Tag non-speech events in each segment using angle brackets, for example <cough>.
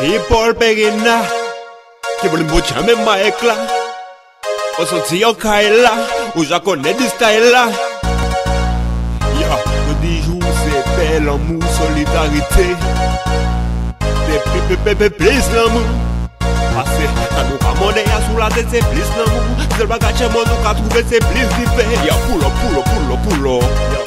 이뻘백이나 기분 못 참에 마에클라 어서 지역하일라 우자코 내디스타일라 야 어디 흉세 벨러무 솔리다리테 데피페페페 플리즈 러무 Pase, nan nou ka mone ya sou la tete se plis nan mou Zel baga che moun nou ka trouve se plis di fe. Ya pulo, pulo, pulo, pulo Ya,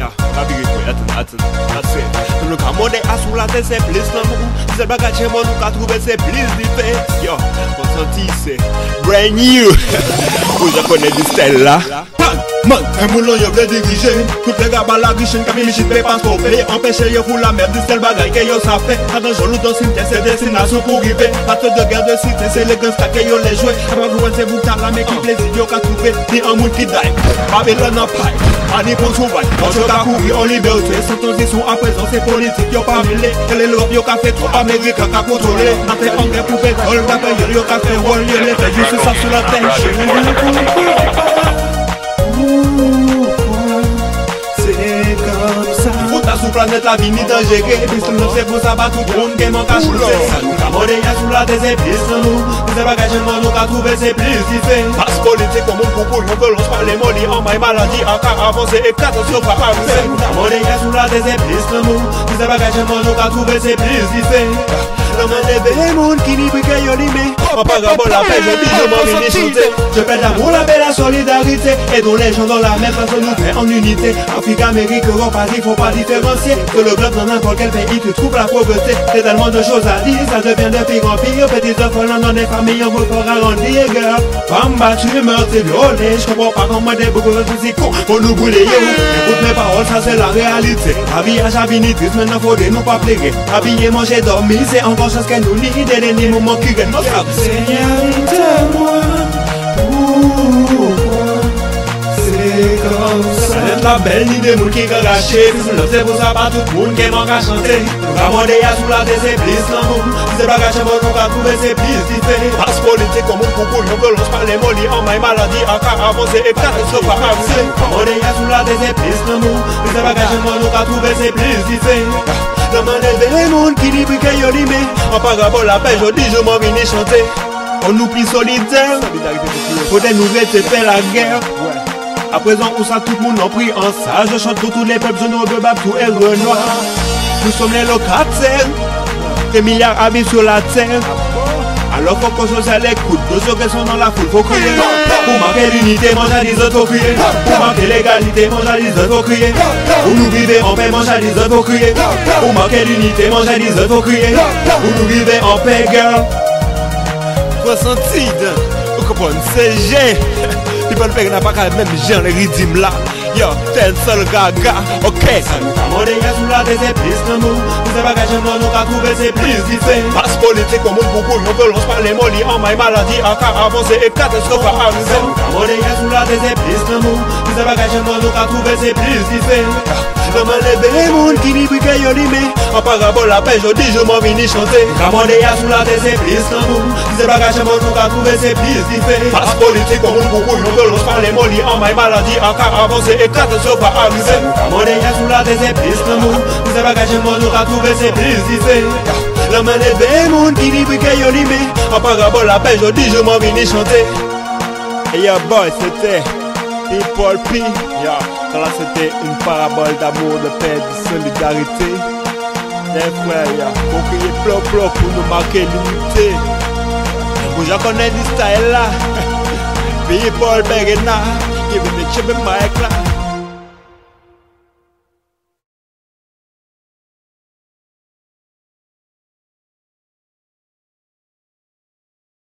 ya, ya biri kwe atin atin Atin, atin Nou ka mwode asou la te se plis nan mou Se baga chemon nou ka trouve se plis di fe Yo, konsanti se brand new. <laughs> Ou japone di stel la. Pant! Man, un moulon yo vle dirije Tout le gaba la grishen kami mi chit pe pan kope Empêche yo fou la merde di sel bagay ke yo sa fe Adan jolou don simte se destinasyon pou rive Pate de guerre de cité se le gangsta ke yo le jwe Apan vwen se vou la me ki plezi yo ka trouve Ni an moun ki day, Babylon an pay Ani pon souvay, an yo ka kouri an liberté Sans transition à présent c'est politique yo pa mele Que l'Europe yo ka fe trop Amerika ka kontrole fe angre pou pétrole, ka pe yo yo ka fe wol Yo le fe juste sa sou la C'est sou planet la vini tan jere Pis ton lop se kon sa ba tout kon gen man ka chou lor mode ya sou la te se plis nan nou Se bagay chen man nou ka trouve se plis di fe Pas politik kon moun pou kou yon violons pa le moli An may maladi an ka avanse e katasyon pa avanse Sa nou ka mode ya sou la te se plis nan nou Se bagay chen man nou ka trouve se plis di fe Nan leve moun ki ni brike yo li me An pa grabo la pe, je dis je m'en vini chante Je pète l'amour, la paix, la solidarité. Aidons les gens dans la même façon nous fait en unité. Afrique, Amérique, Europe, Asie, faut pas différencier. Que le globe dans n'importe quel pays tu trouves la pauvreté. C'est tellement de choses à dire, ça devient de pire en pire Petits enfants dans des familles, on veut pas arrondir, girl Femme battue, meurtrie, violée Je comprends pas comment des beaucoup de soucis cons Faut nous brûler, yo Écoute mes paroles, ça c'est la réalité. Habillage vinitrice, maintenant faut nous pas plairer Habiller, manger, dormir, c'est encore chose qu'elle nous lie Des moments qui gagnent nos Seigneur, moi Sanet la bel ni de moun ki ke gache Fis moun lop se pou sa pa tout moun ke man ka chante. Nou ka mwande ya sou la de se plis lan moun Si se baga chan moun kon ka trouve se plis di fe Pas politik kon moun koukou yon kolons pa le moli An may maladi an ka avanse e pta se pa avse. Mwande ya sou la de se plis lan moun Si se baga chan moun kon ka trouve se plis di fe Laman elve le moun ki di bike yo li me An pa gavon la pe jodi je mwen vini chante. On nou pli solidèr Kote nou ve te fe la gèr À présent où ça tout le monde en prie en ça Je chante pour tous les peuples, je ne veux pas tout et renoir. Nous sommes les locataires Des milliards habits sur la terre. Alors faut qu'on se les coudes, ceux qui sont dans la foule, faut crier. Pour marquer l'unité, mange à 10 autres, faut Pour marquer l'égalité, mange à 10 autres, faut crier. Pour nous vivre en paix, mange à 10 autres, faut crier. Pour marquer l'unité, mange à 10 autres, crier. Pour nous vivre en paix, girl. Konsantide Ou kompon se jen People pek nan pa ka men jen le ridim la. Yo, ten sol gaga Ok. Sa nou ka mode ya sou la te se plis nan mou Nou se bagay chen nou ka trouve se plis di fe Pas politik kon moun pou kou yon violons pa le moli An may maladi an ka avanse e katastrofe a Sa arrive nou. Ka mode ya sou la te se plis nan mou Nou se bagay chen nou ka trouve se plis di fe Man leve moun ki ni brike yo li me An pa grabo la pe jodi je m'en vini chante Nou ka mode ya sou la te se plis Nou se bagay chen nou ka trouve se plis di fe Pas politik kon moun kou yon violons pa le moli An may maladi an ka avanse e katastrofe a arrive Nou ka mode ya sou la te se plis Nou se bagay chen nou ka trouve se plis di fe man leve moun ki ni brike yo li me An pa grabo la pe jodi je m'en vini chante Et ya boy c'était People P Ya, ça là c'était une parabole d'amour, de paix, de solidarité. Eh, Les frères, ya, faut crier plop plop pour nous marquer l'unité. Vous j'en connais du style là. People Begena Give me the chip in my class